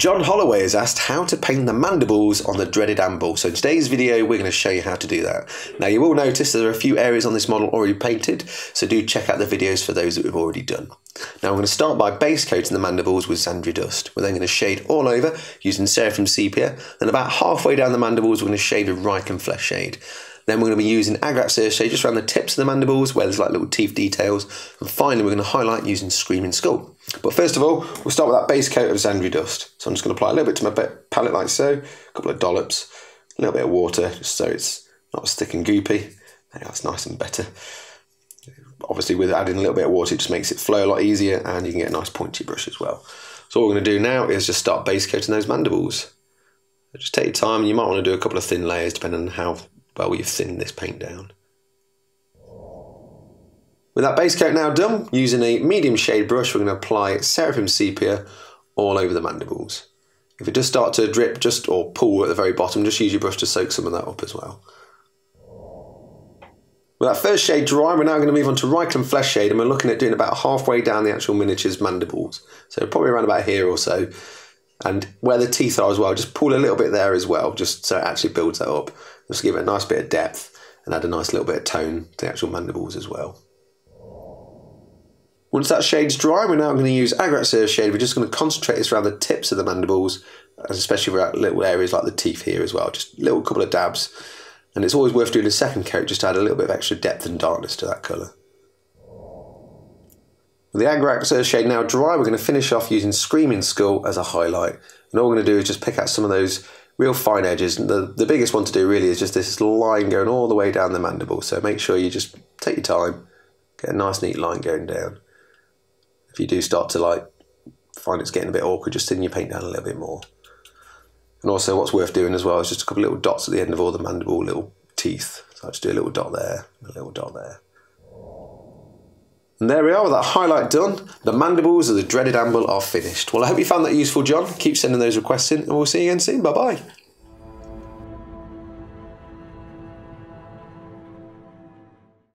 John Holloway has asked how to paint the mandibles on the dreaded Ambull. So in today's video, we're going to show you how to do that. Now you will notice there are a few areas on this model already painted, so do check out the videos for those that we've already done. Now I'm going to start by base coating the mandibles with Zandri Dust. We're then going to shade all over using Seraphim Sepia. Then about halfway down the mandibles, we're going to shade with Reikland Flesh Shade. Then we're going to be using Agrax Shade just around the tips of the mandibles where there's like little teeth details. And finally, we're going to highlight using Screaming Skull. But first of all, we'll start with that base coat of Zandri dust. So I'm just going to apply a little bit to my palette like so, a couple of dollops, a little bit of water just so it's not stick and goopy. That's nice and better. Obviously with adding a little bit of water it just makes it flow a lot easier and you can get a nice pointy brush as well. So all we're going to do now is just start base coating those mandibles. Just take your time and you might want to do a couple of thin layers depending on how well we've thinned this paint down. With that base coat now done, using a medium shade brush, we're going to apply Seraphim Sepia all over the mandibles. If it does start to drip just or pool at the very bottom, just use your brush to soak some of that up as well. With that first shade dry, we're now going to move on to Reikland Flesh Shade and we're looking at doing about halfway down the actual miniature's mandibles. So probably around about here or so. And where the teeth are as well, just pull a little bit there as well, just so it actually builds that up. Just give it a nice bit of depth and add a nice little bit of tone to the actual mandibles as well. Once that shade's dry, we're now going to use Agrax shade. We're just going to concentrate this around the tips of the mandibles, especially around little areas like the teeth here as well. Just a little couple of dabs. And it's always worth doing a second coat just to add a little bit of extra depth and darkness to that colour. With the Agrax shade now dry, we're going to finish off using Screaming Skull as a highlight. And all we're going to do is just pick out some of those real fine edges. And the, the biggest one to do really is just this line going all the way down the mandible. So make sure you just take your time, get a nice neat line going down if you do start to like find it's getting a bit awkward, just thin your paint down a little bit more. And also what's worth doing as well is just a couple of little dots at the end of all the mandible little teeth. So I just do a little dot there, a little dot there. And there we are with that highlight done. The mandibles of the dreaded Ambull are finished. Well, I hope you found that useful, John. Keep sending those requests in and we'll see you again soon. Bye-bye.